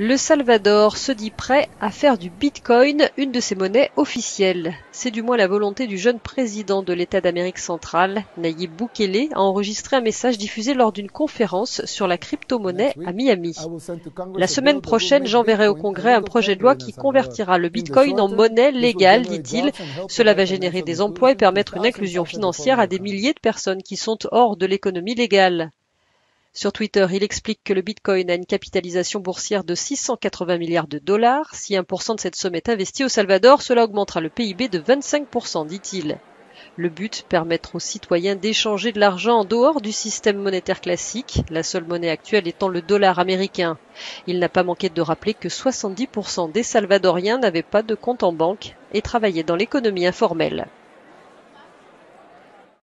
Le Salvador se dit prêt à faire du Bitcoin une de ses monnaies officielles. C'est du moins la volonté du jeune président de l'État d'Amérique centrale, Nayib Bukele, a enregistré un message diffusé lors d'une conférence sur la crypto-monnaie à Miami. La semaine prochaine, j'enverrai au Congrès un projet de loi qui convertira le Bitcoin en monnaie légale, dit-il. Cela va générer des emplois et permettre une inclusion financière à des milliers de personnes qui sont hors de l'économie légale. Sur Twitter, il explique que le Bitcoin a une capitalisation boursière de 680 milliards de dollars. Si 1% de cette somme est investi au Salvador, cela augmentera le PIB de 25%, dit-il. Le but, permettre aux citoyens d'échanger de l'argent en dehors du système monétaire classique, la seule monnaie actuelle étant le dollar américain. Il n'a pas manqué de rappeler que 70% des Salvadoriens n'avaient pas de compte en banque et travaillaient dans l'économie informelle.